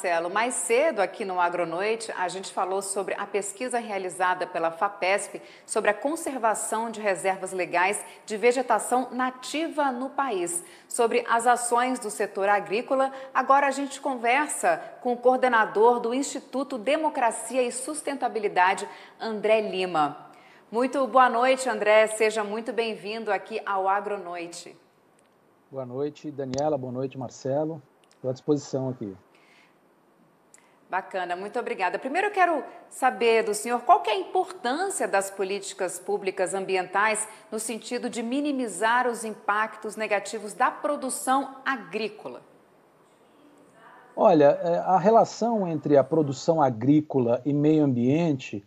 Marcelo. Mais cedo aqui no Agronoite, a gente falou sobre a pesquisa realizada pela FAPESP sobre a conservação de reservas legais de vegetação nativa no país. Sobre as ações do setor agrícola, agora a gente conversa com o coordenador do Instituto Democracia e Sustentabilidade, André Lima. Muito boa noite, André. Seja muito bem-vindo aqui ao Agronoite. Boa noite, Daniela. Boa noite, Marcelo. Estou à disposição aqui. Bacana, muito obrigada. Primeiro eu quero saber do senhor qual é a importância das políticas públicas ambientais no sentido de minimizar os impactos negativos da produção agrícola. Olha, é, a relação entre a produção agrícola e meio ambiente,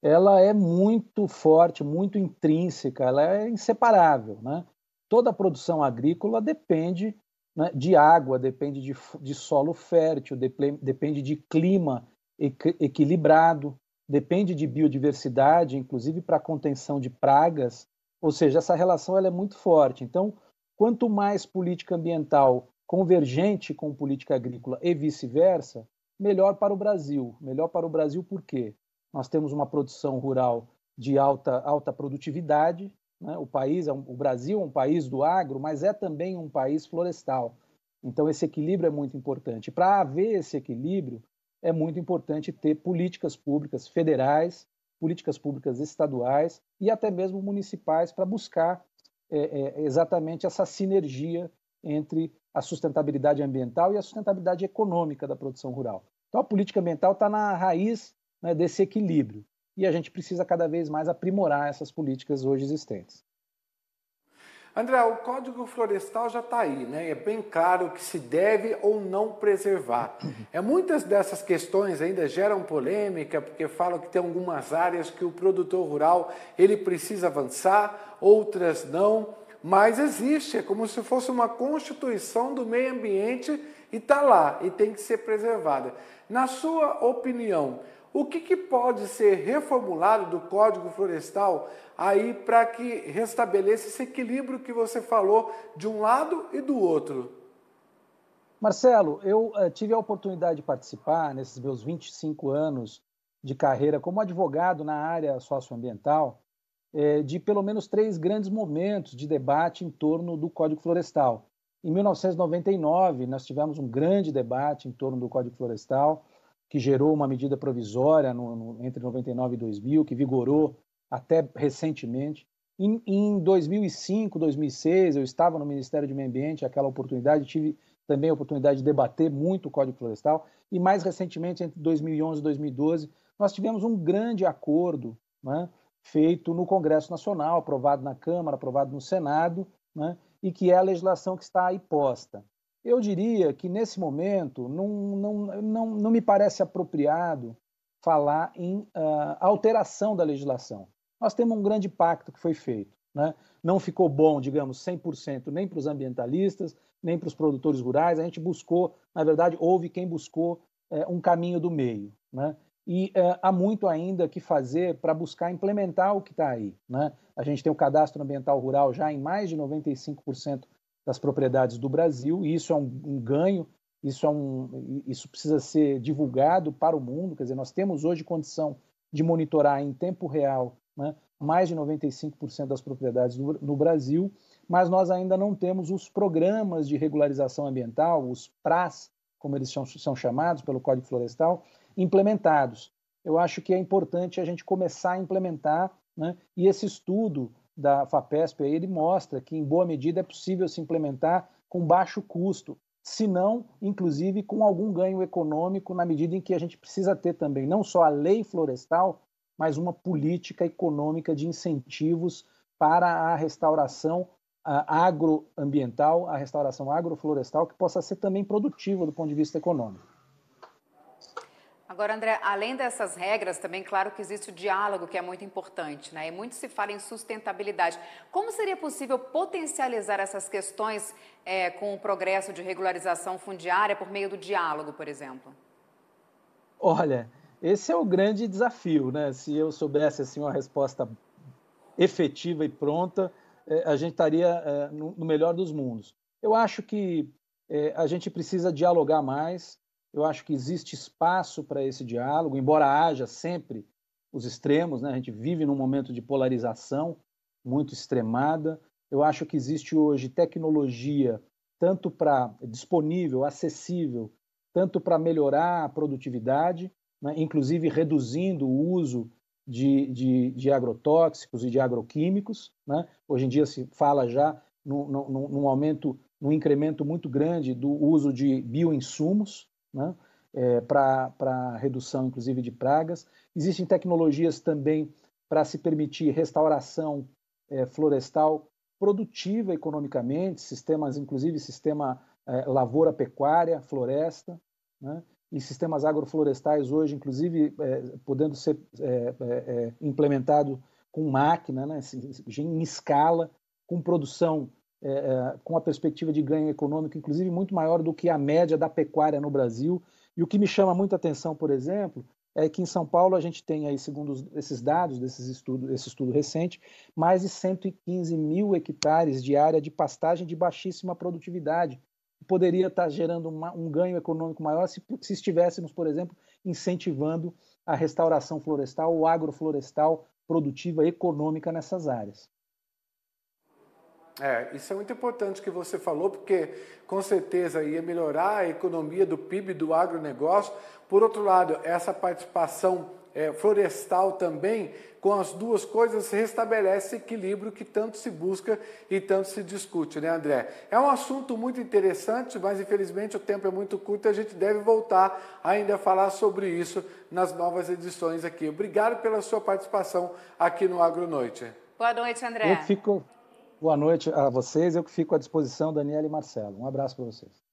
ela é muito forte, muito intrínseca, ela é inseparável, né? Toda a produção agrícola depende né, de água, depende de, de solo fértil, depende de clima equilibrado, depende de biodiversidade, inclusive para contenção de pragas. Ou seja, essa relação ela é muito forte. Então, quanto mais política ambiental convergente com política agrícola e vice-versa, melhor para o Brasil. Melhor para o Brasil por quê? Nós temos uma produção rural de alta, alta produtividade, né? O país, é o Brasil é um país do agro, mas é também um país florestal. Então esse equilíbrio é muito importante. Para haver esse equilíbrio, é muito importante ter políticas públicas federais, políticas públicas estaduais e até mesmo municipais para buscar é, é, exatamente essa sinergia entre a sustentabilidade ambiental e a sustentabilidade econômica da produção rural. Então a política ambiental está na raiz né, desse equilíbrio e a gente precisa cada vez mais aprimorar essas políticas hoje existentes. André, o Código Florestal já está aí, né? É bem claro que se deve ou não preservar. É, muitas dessas questões ainda geram polêmica, porque falam que tem algumas áreas que o produtor rural ele precisa avançar, outras não, mas existe, é como se fosse uma constituição do meio ambiente e está lá, e tem que ser preservada. Na sua opinião, o que, que pode ser reformulado do Código Florestal aí para que restabeleça esse equilíbrio que você falou de um lado e do outro? Marcelo, eu uh, tive a oportunidade de participar nesses meus 25 anos de carreira como advogado na área socioambiental eh, de pelo menos três grandes momentos de debate em torno do Código Florestal. Em 1999, nós tivemos um grande debate em torno do Código Florestal que gerou uma medida provisória no, no, entre 99 e 2000, que vigorou até recentemente. Em, em 2005, 2006, eu estava no Ministério do Meio Ambiente, aquela oportunidade, tive também a oportunidade de debater muito o Código Florestal, e mais recentemente, entre 2011 e 2012, nós tivemos um grande acordo né, feito no Congresso Nacional, aprovado na Câmara, aprovado no Senado, né, e que é a legislação que está aí posta. Eu diria que, nesse momento, não, não, não, não me parece apropriado falar em uh, alteração da legislação. Nós temos um grande pacto que foi feito. Né? Não ficou bom, digamos, 100% nem para os ambientalistas, nem para os produtores rurais. A gente buscou, na verdade, houve quem buscou é, um caminho do meio. Né? E é, há muito ainda que fazer para buscar implementar o que está aí. Né? A gente tem o cadastro ambiental rural já em mais de 95% das propriedades do Brasil, e isso é um, um ganho, isso, é um, isso precisa ser divulgado para o mundo, quer dizer, nós temos hoje condição de monitorar em tempo real né, mais de 95% das propriedades no, no Brasil, mas nós ainda não temos os programas de regularização ambiental, os PRAS, como eles são, são chamados pelo Código Florestal, implementados. Eu acho que é importante a gente começar a implementar, né, e esse estudo da FAPESP, aí, ele mostra que, em boa medida, é possível se implementar com baixo custo, se não, inclusive, com algum ganho econômico, na medida em que a gente precisa ter também não só a lei florestal, mas uma política econômica de incentivos para a restauração agroambiental, a restauração agroflorestal, que possa ser também produtiva do ponto de vista econômico. Agora, André, além dessas regras, também, claro que existe o diálogo, que é muito importante, né? E muito se fala em sustentabilidade. Como seria possível potencializar essas questões é, com o progresso de regularização fundiária por meio do diálogo, por exemplo? Olha, esse é o grande desafio, né? Se eu soubesse assim uma resposta efetiva e pronta, é, a gente estaria é, no melhor dos mundos. Eu acho que é, a gente precisa dialogar mais, Eu acho que existe espaço para esse diálogo, embora haja sempre os extremos, né? a gente vive num momento de polarização muito extremada. Eu acho que existe hoje tecnologia tanto para disponível, acessível, tanto para melhorar a produtividade, né? inclusive reduzindo o uso de, de, de, agrotóxicos e de agroquímicos. Né? Hoje em dia se fala já num, num, num aumento, num incremento muito grande do uso de bioinsumos, né? é, para redução, inclusive, de pragas. Existem tecnologias também para se permitir restauração é, florestal produtiva economicamente, sistemas, inclusive sistema é, lavoura-pecuária, floresta, né? e sistemas agroflorestais hoje, inclusive, é, podendo ser é, é, é implementado com máquina, né? em escala, com produção é, é, com a perspectiva de ganho econômico, inclusive muito maior do que a média da pecuária no Brasil. E o que me chama muita atenção, por exemplo, é que em São Paulo a gente tem aí, segundo esses dados desses estudos, esse estudo recente, mais de 115 mil hectares de área de pastagem de baixíssima produtividade. Poderia estar gerando uma, um ganho econômico maior se, se estivéssemos, por exemplo, incentivando a restauração florestal ou agroflorestal produtiva econômica nessas áreas. É, isso é muito importante que você falou, porque com certeza ia melhorar a economia do PIB do agronegócio. Por outro lado, essa participação é, florestal também, com as duas coisas, restabelece equilíbrio que tanto se busca e tanto se discute, né, André? É um assunto muito interessante, mas infelizmente o tempo é muito curto e a gente deve voltar ainda a falar sobre isso nas novas edições aqui. Obrigado pela sua participação aqui no Agronoite. Boa noite, André. Eu fico, Boa noite a vocês. Eu que fico à disposição, Daniela e Marcelo. Um abraço para vocês.